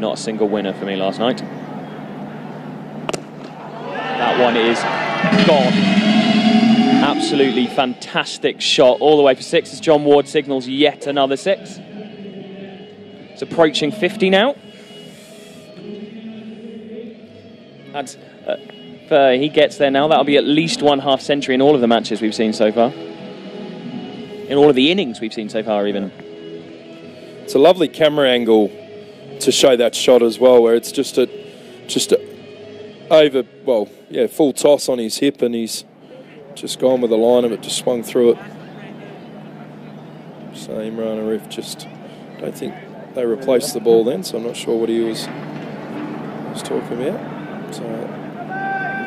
Not a single winner for me last night. That one is gone. Absolutely fantastic shot all the way for six as John Ward signals yet another six. It's approaching 50 now. That's, uh, if uh, he gets there now, that'll be at least one half century in all of the matches we've seen so far. In all of the innings we've seen so far, even. It's a lovely camera angle to show that shot as well, where it's just a, just a over, well, yeah, full toss on his hip, and he's just gone with the line of it, just swung through it. So Imran Arif just, don't think they replaced the ball then, so I'm not sure what he was was talking about. So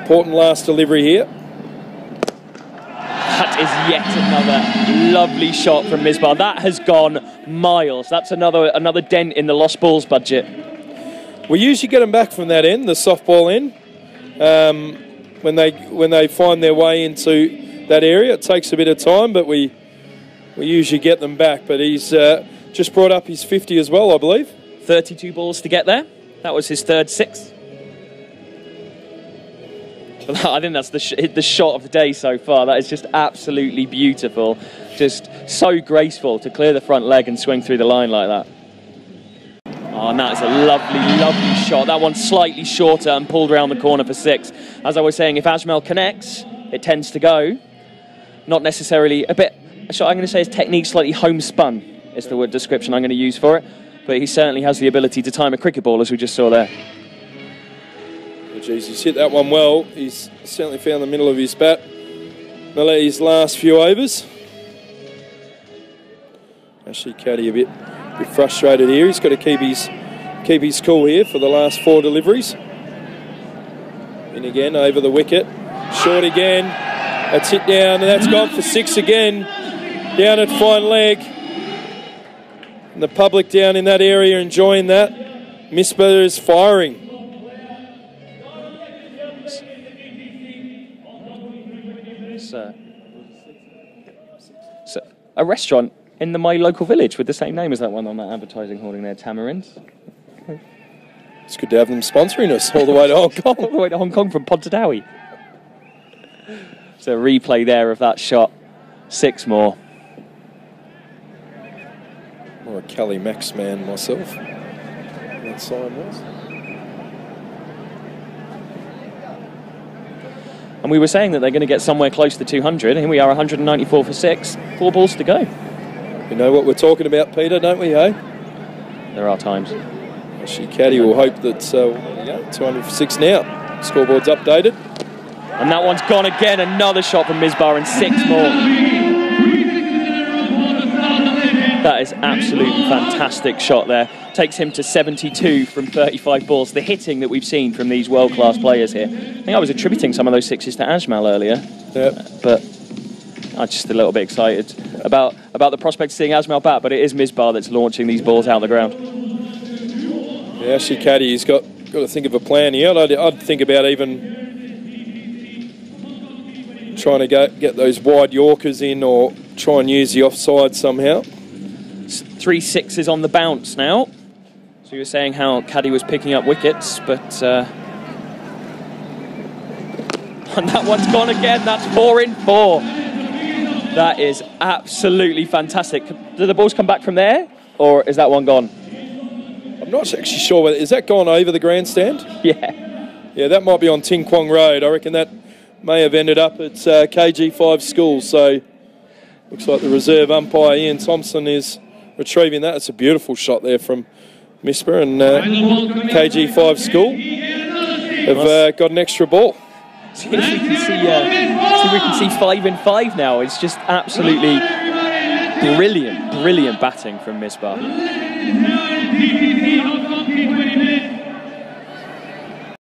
important last delivery here. That is yet another lovely shot from Misbah. That has gone miles. That's another another dent in the lost balls budget. We usually get them back from that end, the softball end, um, when they when they find their way into that area. It takes a bit of time, but we we usually get them back. But he's uh, just brought up his 50 as well, I believe. 32 balls to get there. That was his third six. I think that's the, sh- the shot of the day so far. That is just absolutely beautiful. Just so graceful to clear the front leg and swing through the line like that. Oh, and that is a lovely, lovely shot. That one's slightly shorter and pulled around the corner for six. As I was saying, if Ajmal connects, it tends to go. Not necessarily a bit. A shot I'm going to say is technique slightly homespun is the word description I'm going to use for it. But he certainly has the ability to time a cricket ball, as we just saw there. Geez, he's hit that one well. He's certainly found the middle of his bat. Malady's last few overs. Actually, Caddy a bit, a bit frustrated here. He's got to keep his keep his cool here for the last four deliveries. In again over the wicket, short again. That's hit down, and that's gone for six again. Down at fine leg. And the public down in that area enjoying that. Misbah is firing. A restaurant in the my local village with the same name as that one on that advertising hoarding there, Tamarind. It's good to have them sponsoring us all the way to Hong Kong. all the way to Hong Kong from Pontardawe. So replay there of that shot. Six more. More a Kelly Max man myself. That sign was. And we were saying that they're going to get somewhere close to 200. And here we are, 194 for six. Four balls to go. We know what we're talking about, Peter, don't we, hey? There are times. Actually, Caddy will hope that uh, there we 200 for six now. Scoreboard's updated. And that one's gone again. Another shot from Misbah and six more. That is absolutely fantastic shot there. Takes him to 72 from 35 balls. The hitting that we've seen from these world-class players here. I think I was attributing some of those sixes to Ajmal earlier. Yep. But I'm just a little bit excited about, about the prospect of seeing Ajmal bat, but it is Misbah that's launching these balls out of the ground. Yeah, Caddy, he's got, got to think of a plan here. I'd, I'd think about even trying to go, get those wide Yorkers in or try and use the offside somehow. Three sixes on the bounce now. So you were saying how Caddy was picking up wickets, but uh, and that one's gone again. That's four in four. That is absolutely fantastic. Did the balls come back from there, or is that one gone? I'm not actually sure whether is that gone over the grandstand. Yeah, Yeah, that might be on Tin Kwong Road. I reckon that may have ended up at uh, KG5 School. So looks like the reserve umpire Ian Thompson is retrieving that. It's a beautiful shot there from Misbah and uh, KG5 School have uh, got an extra ball. we can see. Uh, we can see five in five now. It's just absolutely brilliant, brilliant batting from Misbah.